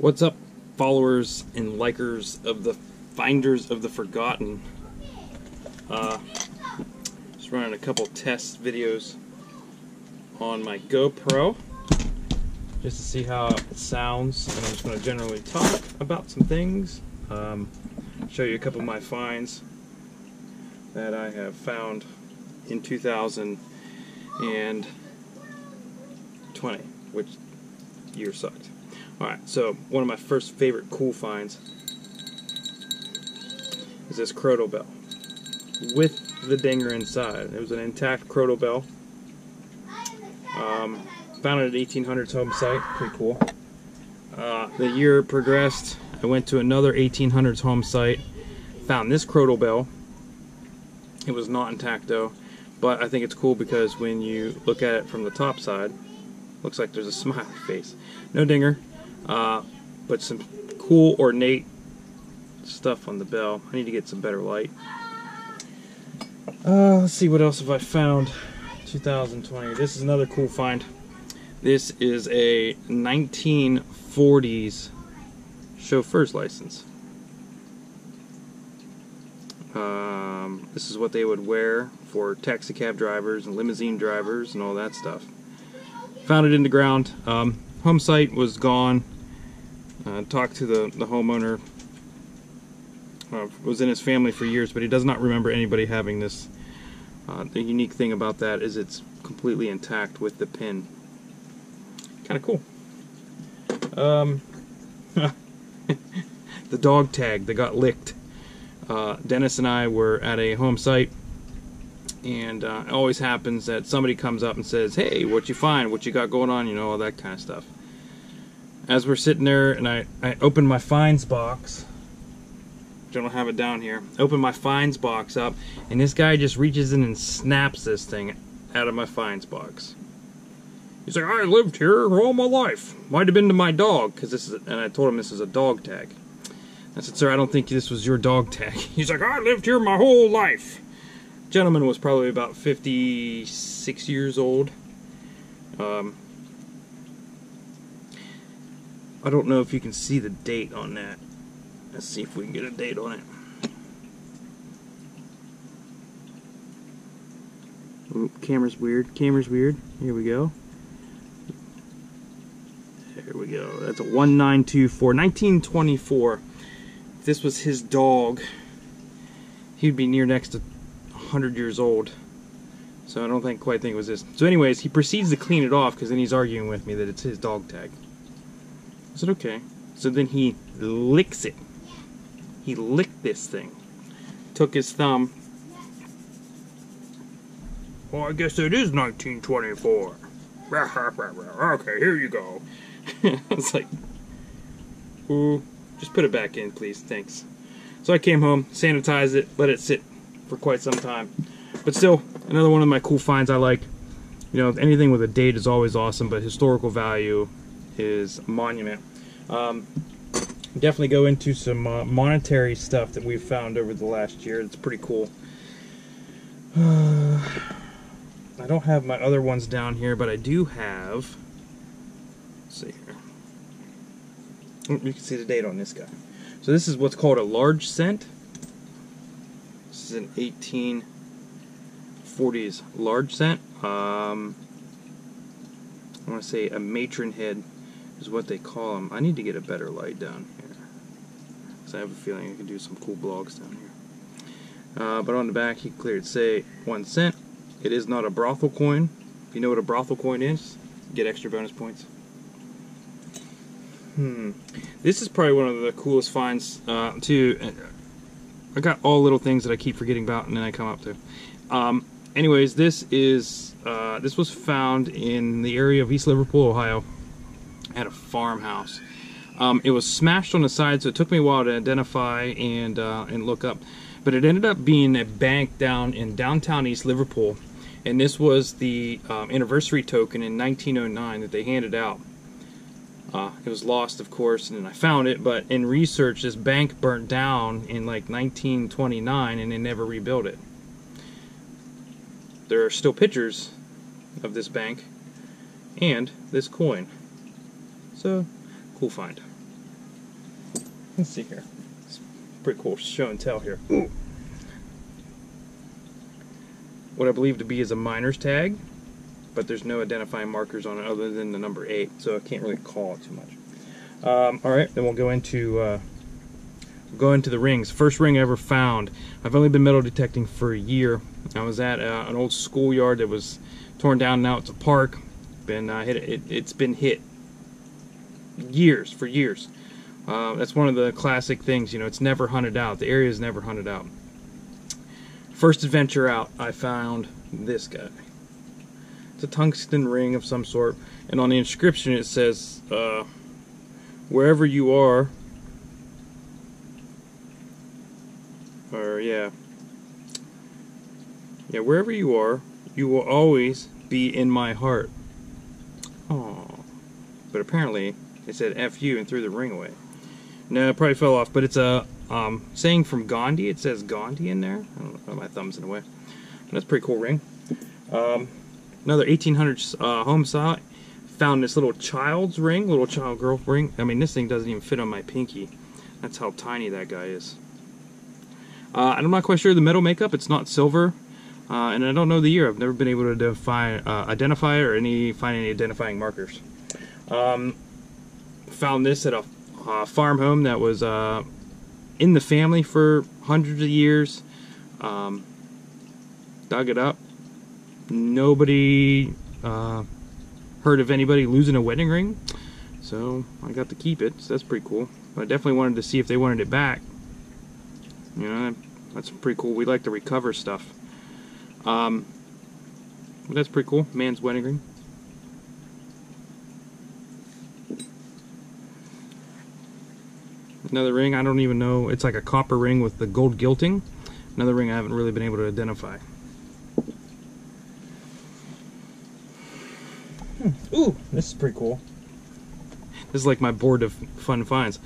What's up, followers and likers of the Finders of the Forgotten? Uh, just running a couple test videos on my GoPro just to see how it sounds, and I'm just going to generally talk about some things. Um, show you a couple of my finds that I have found in 2020, which year sucked. Alright, so one of my first favorite cool finds is this Crotal Bell with the dinger inside. It was an intact Crotal Bell. Um, found it at 1800s home site. Pretty cool. Uh, the year progressed. I went to another 1800s home site. Found this Crotal Bell. It was not intact though, but I think it's cool because when you look at it from the top side, looks like there's a smiley face. No dinger, uh, but some cool ornate stuff on the bell. I need to get some better light. Uh, let's see what else have I found. 2020. This is another cool find. This is a 1940s chauffeur's license. Um, this is what they would wear for taxi cab drivers and limousine drivers and all that stuff. Found it in the ground. Um, home site was gone. Uh, talked to the, the homeowner. Uh, was in his family for years, but he does not remember anybody having this. Uh, the unique thing about that is it's completely intact with the pin. Kind of cool. Um, the dog tag that got licked. Uh, Dennis and I were at a home site, and uh, it always happens that somebody comes up and says, "Hey, what you find? What you got going on? You know, all that kind of stuff." as we're sitting there and I, I open my finds box which I don't have it down here open my finds box up and this guy just reaches in and snaps this thing out of my finds box he's like I lived here all my life might have been to my dog because this is and I told him this is a dog tag I said sir I don't think this was your dog tag he's like I lived here my whole life gentleman was probably about 56 years old um, I don't know if you can see the date on that. Let's see if we can get a date on it. Oop, camera's weird. Camera's weird. Here we go. There we go. That's a 1924. 1924. If this was his dog, he'd be near next to 100 years old. So I don't think quite think it was this. So anyways, he proceeds to clean it off because then he's arguing with me that it's his dog tag. I said, okay. So then he licks it. He licked this thing. Took his thumb. Well, I guess it is 1924. okay, here you go. I was like, ooh, just put it back in, please. Thanks. So I came home, sanitized it, let it sit for quite some time. But still, another one of my cool finds I like. You know, anything with a date is always awesome, but historical value is a monument. Um, definitely go into some uh, monetary stuff that we've found over the last year. It's pretty cool. Uh, I don't have my other ones down here, but I do have. See here. Oh, you can see the date on this guy. So this is what's called a large cent. This is an 1840s large cent. Um, I want to say a matron head is what they call them. I need to get a better light down here. Because I have a feeling I can do some cool blogs down here. Uh, but on the back, he cleared say one cent. It is not a brothel coin. If you know what a brothel coin is, get extra bonus points. Hmm. This is probably one of the coolest finds, uh, too. I got all little things that I keep forgetting about and then I come up to. Um, anyways, this is uh, this was found in the area of East Liverpool, Ohio at a farmhouse. Um, it was smashed on the side, so it took me a while to identify and uh, and look up. But it ended up being a bank down in downtown East Liverpool, and this was the um, anniversary token in 1909 that they handed out. Uh, it was lost, of course, and I found it. But in research, this bank burnt down in like 1929, and they never rebuilt it. There are still pictures of this bank and this coin. So, cool find. Let's see here. It's pretty cool show and tell here. Ooh. What I believe to be is a miner's tag, but there's no identifying markers on it other than the number 8, so I can't really call it too much. Um, Alright, then we'll go into uh, go into the rings. First ring I ever found. I've only been metal detecting for a year. I was at uh, an old schoolyard that was torn down. Now it's a park. Been uh, hit. It, it's been hit years for years. Uh, that's one of the classic things. You know, it's never hunted out. The area is never hunted out. First adventure out, I found this guy. It's a tungsten ring of some sort, and on the inscription it says, uh, "Wherever you are, or yeah, yeah, wherever you are, you will always be in my heart. Oh, but apparently it said F you and threw the ring away. No, it probably fell off, but it's a um, saying from Gandhi. It says Gandhi in there. I don't know, my thumb's in the way. That's a pretty cool ring. Um, another 1800s uh, home site. Found this little child's ring, little child girl ring. I mean, this thing doesn't even fit on my pinky. That's how tiny that guy is. Uh, I'm not quite sure the metal makeup. It's not silver, uh, and I don't know the year. I've never been able to define, uh, identify or any find any identifying markers. Um, found this at a farm home that was uh, in the family for hundreds of years. Um, dug it up. Nobody uh, heard of anybody losing a wedding ring, so I got to keep it. So that's pretty cool. But I definitely wanted to see if they wanted it back. You know, that's pretty cool. We like to recover stuff. Um, that's pretty cool. Man's wedding ring. Another ring, I don't even know. It's like a copper ring with the gold gilting. Another ring I haven't really been able to identify. Hmm. Ooh, this is pretty cool. This is like my board of fun finds.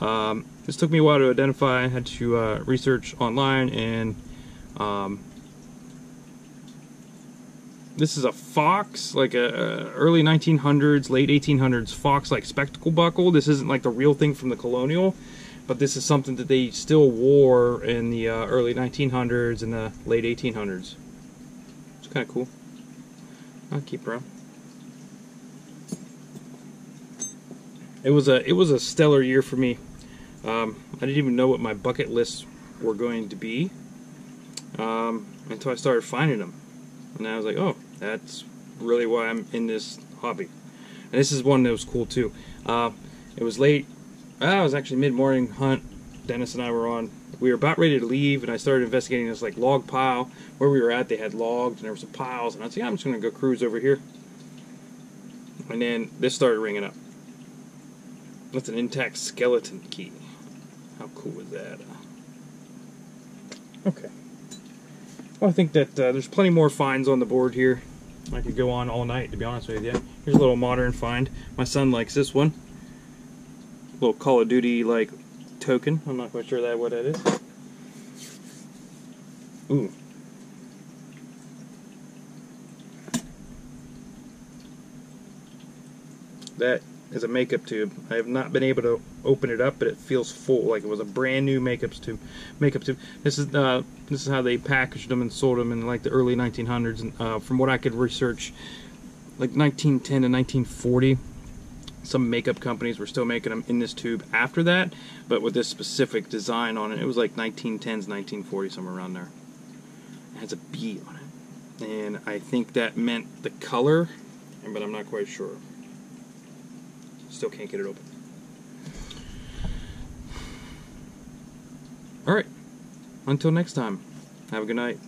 Um, this took me a while to identify. I had to uh, research online, and um, this is a fox, like a, a, early 1900s, late 1800s fox, like spectacle buckle. This isn't like the real thing from the colonial, but this is something that they still wore in the uh, early 1900s and the late 1800s. It's kind of cool. I'll keep around. It was a it was a stellar year for me. Um, I didn't even know what my bucket lists were going to be um, until I started finding them. And I was like, oh, that's really why I'm in this hobby. And this is one that was cool too. Uh, it was late. Uh, it was actually mid-morning hunt. Dennis and I were on. We were about ready to leave, and I started investigating this like log pile where we were at. They had logs, and there were some piles, and I was like, I'm just gonna go cruise over here. And then this started ringing up. That's an intact skeleton key. How cool is that? Okay. Well, I think that uh, there's plenty more finds on the board here. I could go on all night, to be honest with you. Here's a little modern find. My son likes this one. Little Call of Duty like token. I'm not quite sure that what that is. Ooh. That is a makeup tube. I have not been able to open it up, but it feels full, like it was a brand new makeup tube. Makeup tube. This is uh, this is how they packaged them and sold them in like the early 1900s. And uh, from what I could research, like 1910 to 1940, some makeup companies were still making them in this tube after that, but with this specific design on it. It was like 1910s, 1940, somewhere around there. It has a B on it, and I think that meant the color, but I'm not quite sure. Still can't get it open. Alright. Until next time. Have a good night.